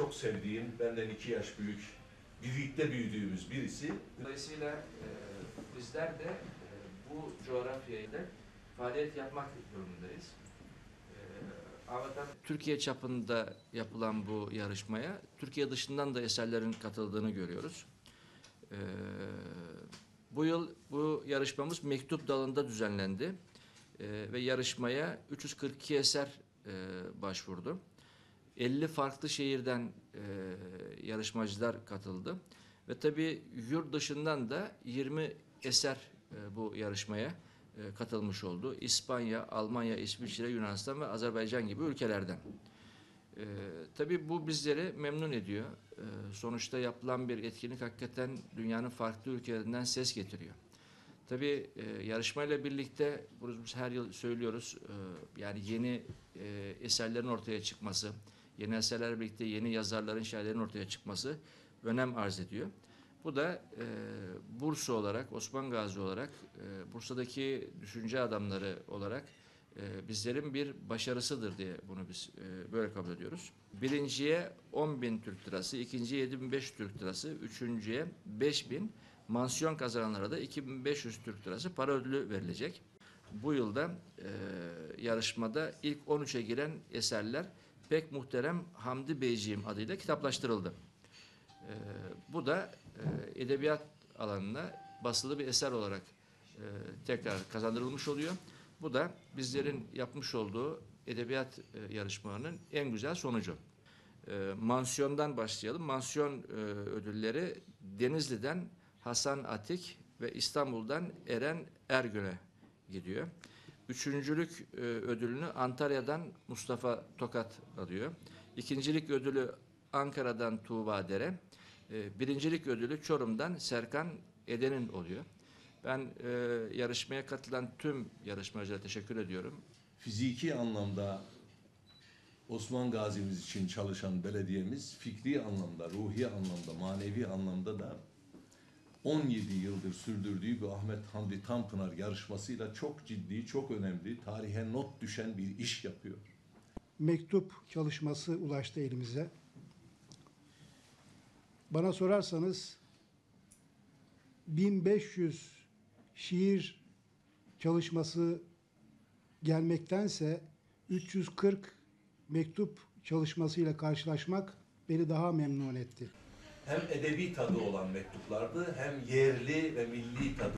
çok sevdiğim, benden iki yaş büyük, birlikte büyüdüğümüz birisi. Dolayısıyla e, bizler de e, bu coğrafyayla faaliyet yapmak durumundayız. E, Türkiye çapında yapılan bu yarışmaya Türkiye dışından da eserlerin katıldığını görüyoruz. E, bu yıl bu yarışmamız mektup dalında düzenlendi E, ve yarışmaya 342 eser e, başvurdu. 50 farklı şehirden e, yarışmacılar katıldı. Ve tabii yurt dışından da 20 eser e, bu yarışmaya e, katılmış oldu. İspanya, Almanya, İsviçre, Yunanistan ve Azerbaycan gibi ülkelerden. E, tabii bu bizleri memnun ediyor. E, sonuçta yapılan bir etkinlik hakikaten dünyanın farklı ülkelerinden ses getiriyor. Tabii e, yarışmayla birlikte bunu biz her yıl söylüyoruz. e, yani yeni e, eserlerin ortaya çıkması, yeni eserlerle birlikte yeni yazarların, şairlerin ortaya çıkması önem arz ediyor. Bu da e, Bursa olarak, Osman Gazi olarak, e, Bursa'daki düşünce adamları olarak e, bizlerin bir başarısıdır diye bunu biz e, böyle kabul ediyoruz. Birinciye 10 bin Türk lirası, ikinciye 7500 Türk lirası, üçüncüye 5000, mansiyon kazananlara da 2500 Türk lirası para ödülü verilecek. Bu yılda e, yarışmada ilk 13'e giren eserler Pek Muhterem Hamdi Beyciğim adıyla kitaplaştırıldı. E, bu da e, edebiyat alanına basılı bir eser olarak e, tekrar kazandırılmış oluyor. Bu da bizlerin yapmış olduğu edebiyat e, yarışmalarının en güzel sonucu. E, mansiyondan başlayalım. Mansiyon e, ödülleri Denizli'den Hasan Atik ve İstanbul'dan Eren Ergün'e gidiyor. Üçüncülük e, ödülünü Antalya'dan Mustafa Tokat alıyor. İkincilik ödülü Ankara'dan Tuğba Dere. E, birincilik ödülü Çorum'dan Serkan Eden'in oluyor. Ben e, yarışmaya katılan tüm yarışmacılara teşekkür ediyorum. Fiziki anlamda Osman Gazi'miz için çalışan belediyemiz fikri anlamda, ruhi anlamda, manevi anlamda da 17 yıldır sürdürdüğü bu Ahmet Hamdi Tanpınar yarışmasıyla çok ciddi, çok önemli, tarihe not düşen bir iş yapıyor. mektup çalışması ulaştı elimize. Bana sorarsanız 1500 şiir çalışması gelmektense 340 mektup çalışmasıyla karşılaşmak beni daha memnun etti. Hem edebi tadı olan mektuplardı hem yerli ve milli tadı